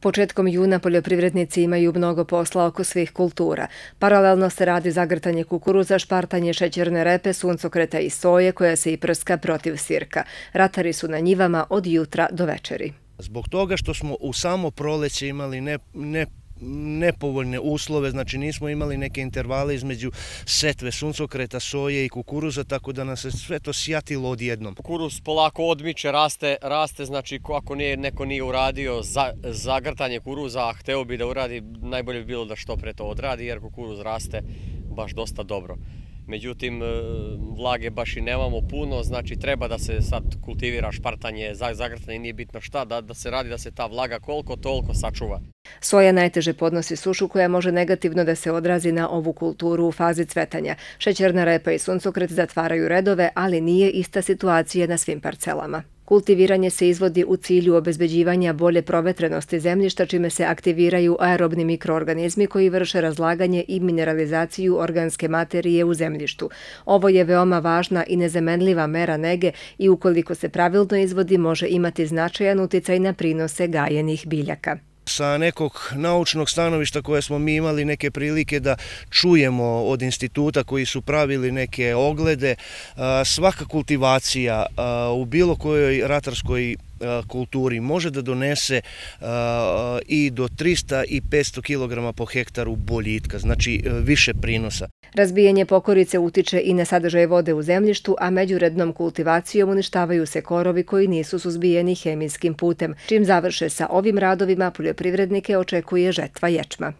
Početkom juna poljoprivrednici imaju mnogo posla oko svih kultura. Paralelno se radi zagrtanje kukuruza, špartanje šećerne repe, suncokreta i soje koja se i prska protiv sirka. Ratari su na njivama od jutra do večeri. Zbog toga što smo u samo proleće imali ne, ne nepovoljne uslove, znači nismo imali neke intervale između setve suncokreta, soje i kukuruza, tako da nas se sve to sjatilo odjednom. Kukuruz polako odmiče, raste, raste znači ako nije, neko nije uradio za, zagrtanje kuruza, a hteo bi da uradi, najbolje bi bilo da što pre to odradi, jer kukuruz raste baš dosta dobro međutim e, vlage baš i nemamo puno, znači treba da se sad kultivira špartanje, zagrtanje, nije bitno šta, da, da se radi da se ta vlaga koliko toliko sačuva. Soja najteže podnosi sušu koja može negativno da se odrazi na ovu kulturu u fazi cvetanja. Šećerna repa i suncokret zatvaraju redove, ali nije ista situacija na svim parcelama. Kultiviranje se izvodi u cilju obezbeđivanja bolje provetrenosti zemljišta, čime se aktiviraju aerobni mikroorganizmi koji vrše razlaganje i mineralizaciju organske materije u zemljištu. Ovo je veoma važna i nezamenljiva mera nege i ukoliko se pravilno izvodi može imati značajan uticaj na prinose gajenih biljaka sa nekog naučnog stanovišta koje smo mi imali neke prilike da čujemo od instituta koji su pravili neke oglede, svaka kultivacija u bilo kojoj ratarskoj E, kulturi može da donese e, i do 300 i 500 kg po hektaru boljitka, znači e, više prinosa. Razbijanje pokorice utiče i na sadržaj vode u zemljištu, a međurednom kultivacijom uništavaju se korovi koji nisu suzbijeni hemijskim putem. Čim završe sa ovim radovima, poljoprivrednike očekuje žetva ječma.